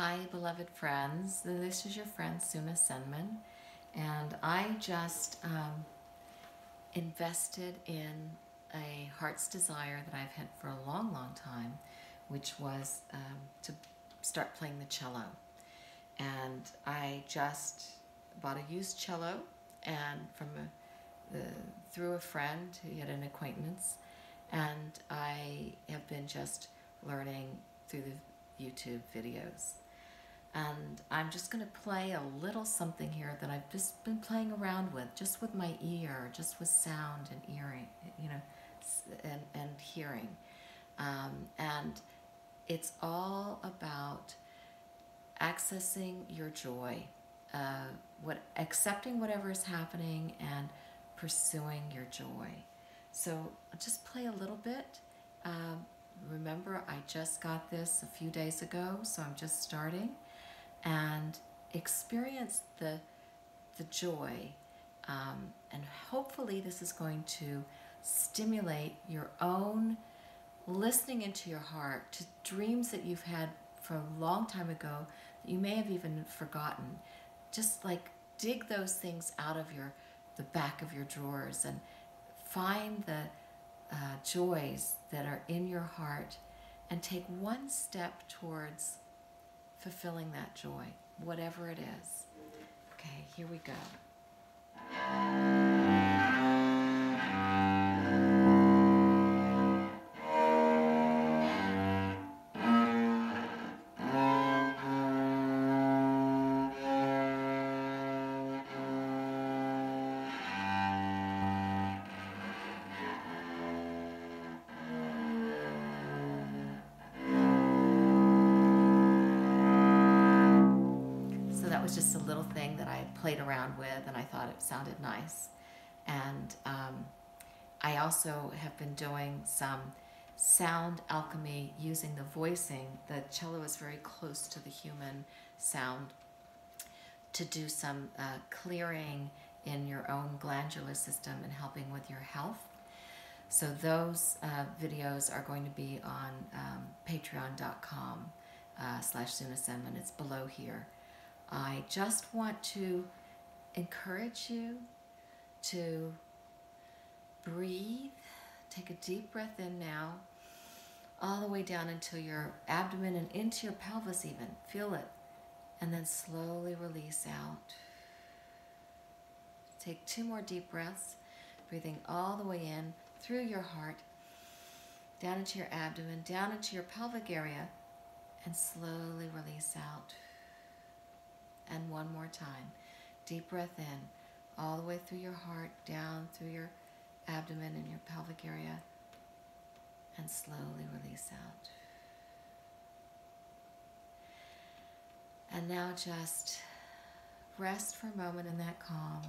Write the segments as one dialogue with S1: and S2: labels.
S1: Hi, beloved friends. This is your friend Suna Senman, and I just um, invested in a heart's desire that I've had for a long, long time, which was um, to start playing the cello. And I just bought a used cello, and from a, the, through a friend who had an acquaintance, and I have been just learning through the YouTube videos. And I'm just going to play a little something here that I've just been playing around with, just with my ear, just with sound and hearing, you know, and, and hearing. Um, and it's all about accessing your joy, uh, what accepting whatever is happening and pursuing your joy. So just play a little bit. Um, remember I just got this a few days ago, so I'm just starting, and experience the, the joy. Um, and hopefully this is going to stimulate your own listening into your heart to dreams that you've had for a long time ago that you may have even forgotten. Just like dig those things out of your the back of your drawers and find the uh, joys that are in your heart and take one step towards fulfilling that joy, whatever it is. Okay, here we go. Was just a little thing that I played around with and I thought it sounded nice. And um, I also have been doing some sound alchemy using the voicing. The cello is very close to the human sound to do some uh, clearing in your own glandular system and helping with your health. So those uh, videos are going to be on um, patreon.com uh, slash Sunasenman. It's below here. I just want to encourage you to breathe. Take a deep breath in now, all the way down into your abdomen and into your pelvis, even. Feel it. And then slowly release out. Take two more deep breaths, breathing all the way in through your heart, down into your abdomen, down into your pelvic area, and slowly release out and one more time. Deep breath in, all the way through your heart, down through your abdomen and your pelvic area, and slowly release out. And now just rest for a moment in that calm.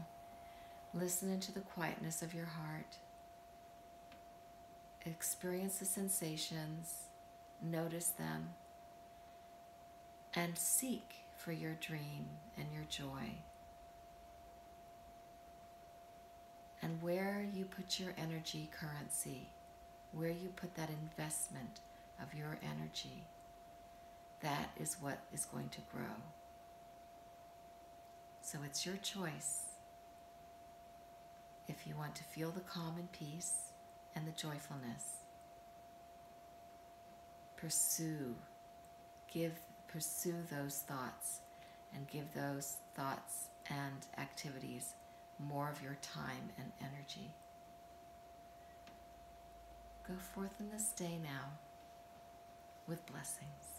S1: Listen into the quietness of your heart. Experience the sensations, notice them, and seek for your dream and your joy. And where you put your energy currency, where you put that investment of your energy, that is what is going to grow. So it's your choice if you want to feel the calm and peace and the joyfulness. Pursue, give pursue those thoughts and give those thoughts and activities more of your time and energy. Go forth in this day now with blessings.